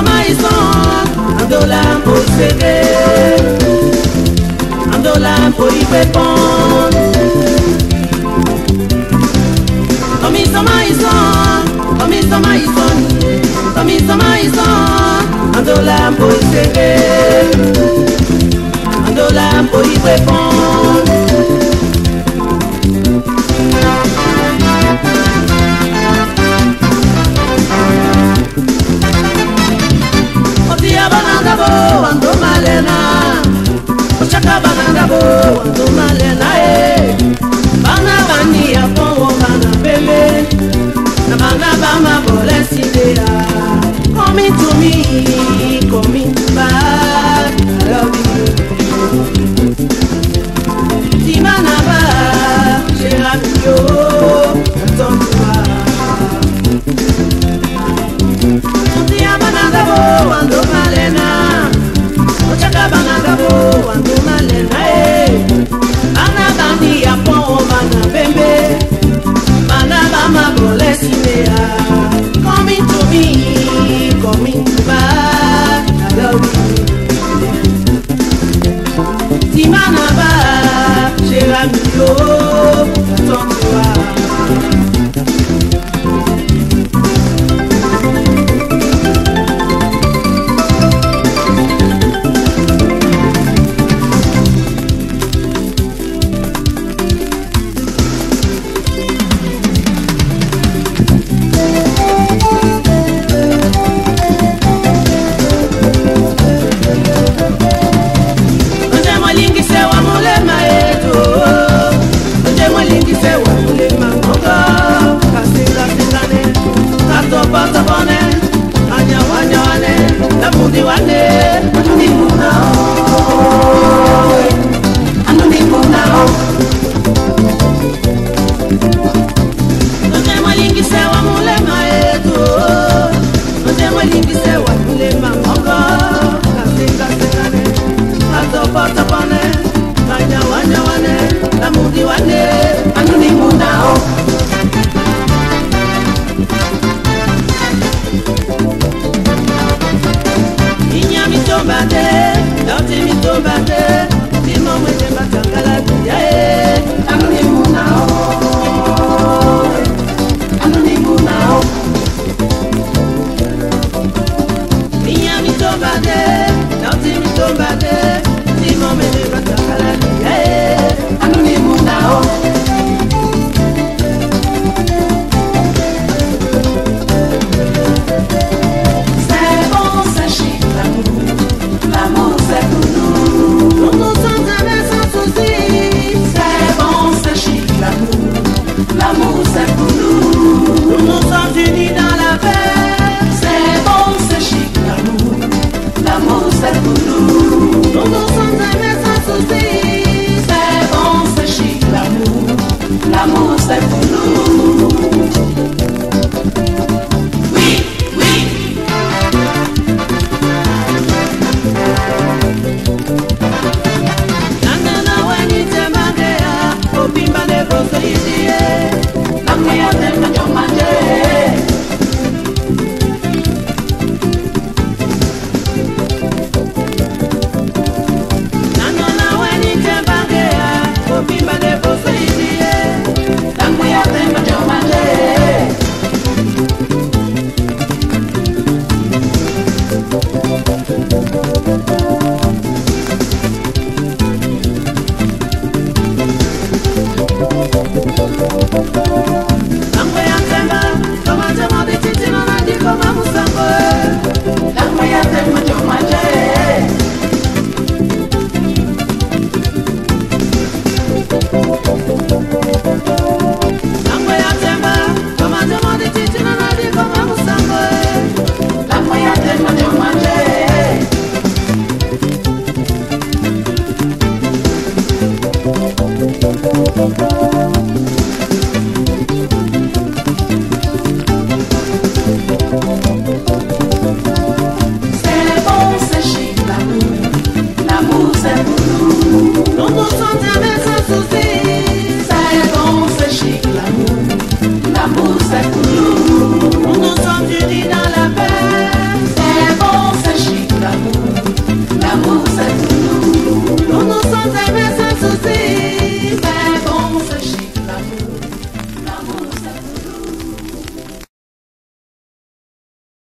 somebody song Andola mbo seke Andola mbo ipe pon Andola mbo seke Andola mbo ipe banangabo wandomalena ochaka banangabo wandomalena e eh. bana bani ya pongo bana pembe. Na bana bamabolesidea komi tumi komi ba. Lobi timana ba jeramio la.